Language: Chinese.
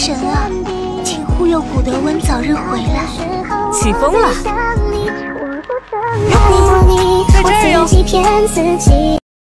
神啊，请忽悠古德温早日回来！起风了，在这哟。